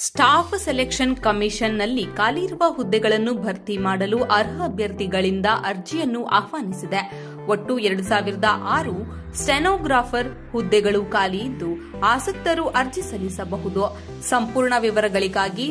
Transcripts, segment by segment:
Staff selection ಕಮಿಷನ್ನಲ್ಲಿ ಇರುವ ಹುದ್ದೆಗಳನ್ನು ಭರ್ತಿ ಮಾಡಲು ಅರ್ಹ ಅಭ್ಯರ್ಥಿಗಳಿಂದ ಅರ್ಜಿಯನ್ನು ಆಹ್ವಾನಿಸಿದೆ. ಒಟ್ಟು ಎರಡು ಸಾವಿರದ ಆರು ಸ್ಟೆನೋಗ್ರಾಫರ್ ಹುದ್ದೆಗಳು ಖಾಲಿ ಇದ್ದು ಆಸಕ್ತರು ಅರ್ಜಿ ಸಲ್ಲಿಸಬಹುದು. ಸಂಪೂರ್ಣ ವಿವರಗಳಿಗಾಗಿ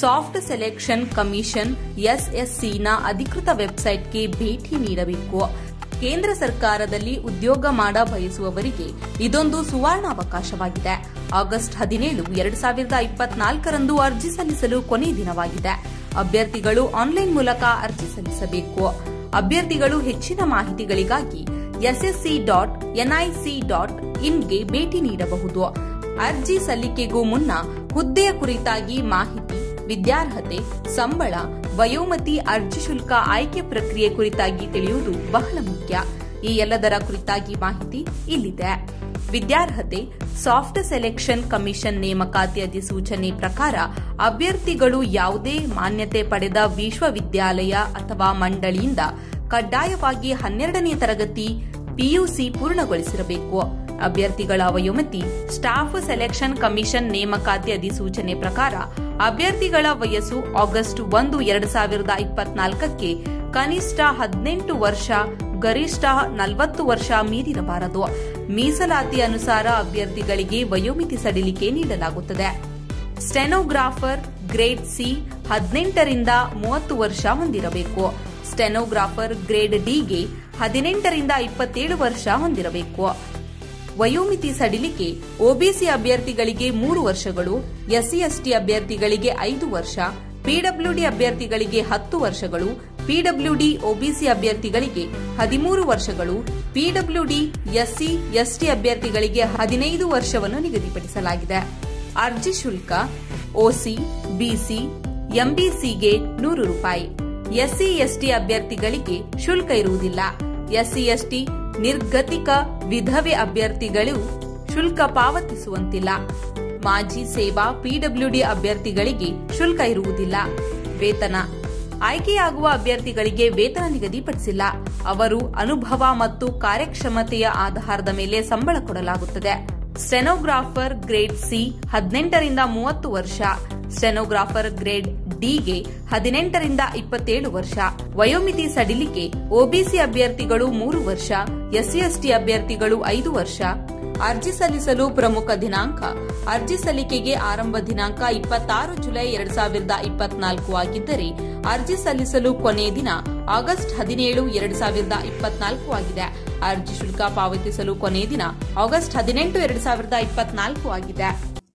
ಸಾಫ್ಟ್ ಸೆಲೆಕ್ಷನ್ ಕಮಿಷನ್ ಎಸ್ಎಸ್ಸಿನ ಅಧಿಕೃತ ವೆಬ್ಸೈಟ್ಗೆ ಭೇಟಿ ನೀಡಬೇಕು. ಕೇಂದ್ರ ಸರ್ಕಾರದಲ್ಲಿ ಉದ್ಯೋಗ ಮಾಡ ಬಯಸುವವರಿಗೆ ಇದೊಂದು ಸುವರ್ಣಾವಕಾಶವಾಗಿದೆ. ಆಗಸ್ಟ್ ಹದಿನೇಳು, ಎರಡು ಸಾವಿರದ ಇಪ್ಪತ್ನಾಲ್ಕರಂದು ಅರ್ಜಿ ಸಲ್ಲಿಸಲು ಕೊನೆ ದಿನವಾಗಿದೆ. ಅಭ್ಯರ್ಥಿಗಳು ಆನ್ಲೈನ್ ಮೂಲಕ ಅರ್ಜಿ ಸಲ್ಲಿಸಬೇಕು. ಅಭ್ಯರ್ಥಿಗಳು ಹೆಚ್ಚಿನ ಮಾಹಿತಿಗಳಿಗಾಗಿ ಎಸ್ಎಸ್ಸಿ ಡಾಟ್ ಎನ್ಐಸಿ ಡಾಟ್ ಇನ್ಗೆ ಭೇಟಿ ನೀಡಬಹುದು. ಅರ್ಜಿ ಸಲ್ಲಿಕೆಗೂ ಮುನ್ನ ಹುದ್ದೆಯ ಕುರಿತಾಗಿ ಮಾಹಿತಿ, ವಿದ್ಯಾರ್ಹತೆ, ಸಂಬಳ, ವಯೋಮತಿ, ಅರ್ಜಿ ಶುಲ್ಕ ಆಯ್ಕೆ ಪ್ರಕ್ರಿಯೆ ಕುರಿತಾಗಿ ತಿಳಿಯುವುದು ಬಹಳ ಮುಖ್ಯ. ಈ ಎಲ್ಲದರ ಕುರಿತಾಗಿ ಮಾಹಿತಿ ಇಲ್ಲಿದೆ. ವಿದ್ಯಾರ್ಹತೆ, ಸಾಫ್ಟ್ ಸೆಲೆಕ್ಷನ್ ಕಮಿಷನ್ ನೇಮಕಾತಿ ಅಧಿಸೂಚನೆ ಪ್ರಕಾರ ಅಭ್ಯರ್ಥಿಗಳು ಯಾವುದೇ ಮಾನ್ಯತೆ ಪಡೆದ ವಿಶ್ವವಿದ್ಯಾಲಯ ಅಥವಾ ಮಂಡಳಿಯಿಂದ ಕಡ್ಡಾಯವಾಗಿ ಹನ್ನೆರಡನೇ ತರಗತಿ ಪಿಯುಸಿ ಪೂರ್ಣಗೊಳಿಸಿರಬೇಕು. ಅಭ್ಯರ್ಥಿಗಳ ವಯೋಮತಿ ಸ್ಟಾಫ್ ಸೆಲೆಕ್ಷನ್ ಕಮಿಷನ್ ನೇಮಕಾತಿ ಅಧಿಸೂಚನೆ ಪ್ರಕಾರ ಅಭ್ಯರ್ಥಿಗಳ ವಯಸ್ಸು ಆಗಸ್ಟ್ ಒಂದು, ಎರಡು ಸಾವಿರದ ಇಪ್ಪತ್ನಾಲ್ಕಕ್ಕೆ ಕನಿಷ್ಠ ಹದಿನೆಂಟು ವರ್ಷ ಗರಿಷ್ಠ ನಲವತ್ತು ವರ್ಷ ಮೀರಿರಬಾರದು. ಮೀಸಲಾತಿ ಅನುಸಾರ ಅಭ್ಯರ್ಥಿಗಳಿಗೆ ವಯೋಮಿತಿ ಸಡಿಲಿಕೆ ನೀಡಲಾಗುತ್ತದೆ. ಸ್ಟೆನೋಗ್ರಾಫರ್ ಗ್ರೇಡ್ ಸಿ ಹದಿನೆಂಟರಿಂದ ಮೂವತ್ತು ವರ್ಷ ಹೊಂದಿರಬೇಕು. ಸ್ಟೆನೋಗ್ರಾಫರ್ ಗ್ರೇಡ್ ಡಿಗೆ ಹದಿನೆಂಟರಿಂದ ಇಪ್ಪತ್ತೇಳು ವರ್ಷ ಹೊಂದಿರಬೇಕು. ವಯೋಮಿತಿ ಸಡಿಲಿಕೆ ಒಬಿಸಿ ಅಭ್ಯರ್ಥಿಗಳಿಗೆ ಮೂರು ವರ್ಷಗಳು, ಎಸ್ಸಿ ಎಸ್ಟಿ ಅಭ್ಯರ್ಥಿಗಳಿಗೆ ಐದು ವರ್ಷ, ಪಿಡಬ್ಲ್ಯೂಡಿ ಅಭ್ಯರ್ಥಿಗಳಿಗೆ ಹತ್ತು ವರ್ಷಗಳು ಪಿಡಬ್ಲ್ಯೂಡಿ ಒಬಿಸಿ ಅಭ್ಯರ್ಥಿಗಳಿಗೆ ಹದಿಮೂರು ವರ್ಷಗಳು, ಪಿಡಬ್ಲ್ಯೂಡಿ, ಎಸ್ಸಿ, ಎಸ್ಟಿ ಅಭ್ಯರ್ಥಿಗಳಿಗೆ ಹದಿನೈದು ವರ್ಷವನ್ನು ನಿಗದಿಪಡಿಸಲಾಗಿದೆ. ಅರ್ಜಿ ಶುಲ್ಕ, ಒಸಿ, ಬಿಸಿ, ಎಂಬಿಸಿಗೆ ನೂರು ರೂಪಾಯಿ. ಎಸ್ಸಿ, ಎಸ್ಟಿ ಅಭ್ಯರ್ಥಿಗಳಿಗೆ ಶುಲ್ಕ ಇರುವುದಿಲ್ಲ. ಎಸ್ಸಿ, ಎಸ್ಟಿ ನಿರ್ಗತಿಕ ವಿಧವೆ ಅಭ್ಯರ್ಥಿಗಳು ಶುಲ್ಕ ಪಾವತಿಸುವಂತಿಲ್ಲ. ಮಾಜಿ ಸೇವಾ ಪಿಡಬ್ಲ್ಯೂಡಿ ಅಭ್ಯರ್ಥಿಗಳಿಗೆ ಶುಲ್ಕ ಇರುವುದಿಲ್ಲ. ವೇತನ ಆಯ್ಕೆಯಾಗುವ ಅಭ್ಯರ್ಥಿಗಳಿಗೆ ವೇತನ ನಿಗದಿಪಡಿಸಿಲ್ಲ. ಅವರು ಅನುಭವ ಮತ್ತು ಕಾರ್ಯಕ್ಷಮತೆಯ ಆಧಾರದ ಮೇಲೆ ಸಂಬಳ ಕೊಡಲಾಗುತ್ತದೆ. ಸ್ಟೆನೋಗ್ರಾಫರ್ ಗ್ರೇಡ್ ಸಿ ಹದಿನೆಂಟರಿಂದ ಮೂವತ್ತು ವರ್ಷ. ಸ್ಟೆನೋಗ್ರಾಫರ್ ಗ್ರೇಡ್ ಡಿಗೆ ಹದಿನೆಂಟರಿಂದ ಇಪ್ಪತ್ತೇಳು ವರ್ಷ. ವಯೋಮಿತಿ ಸಡಿಲಿಕೆ ಒಬಿಸಿ ಅಭ್ಯರ್ಥಿಗಳು ಮೂರು ವರ್ಷ ಎಸ್ಸಿ ಎಸ್ಟಿ ಅಭ್ಯರ್ಥಿಗಳು ಐದು ವರ್ಷ. ಅರ್ಜಿ ಸಲ್ಲಿಸಲು ಪ್ರಮುಖ ದಿನಾಂಕ. ಅರ್ಜಿ ಸಲ್ಲಿಕೆಗೆ ಆರಂಭ ದಿನಾಂಕ ಇಪ್ಪತ್ತಾರು ಜುಲೈ ಎರಡ್ ಸಾವಿರದ ಇಪ್ಪತ್ನಾಲ್ಕು ಆಗಿದ್ದರೆ, ಅರ್ಜಿ ಸಲ್ಲಿಸಲು ಕೊನೆಯ ದಿನ ಆಗಸ್ಟ್ ಹದಿನೇಳು ಎರಡ್ ಸಾವಿರದ ಇಪ್ಪತ್ನಾಲ್ಕು ಆಗಿದೆ. ಅರ್ಜಿ ಶುಲ್ಕ ಪಾವತಿಸಲು ಕೊನೆಯ ದಿನ ಆಗಸ್ಟ್ ಹದಿನೆಂಟು ಎರಡ್ ಸಾವಿರದ ಇಪ್ಪತ್ನಾಲ್ಕು ಆಗಿದೆ.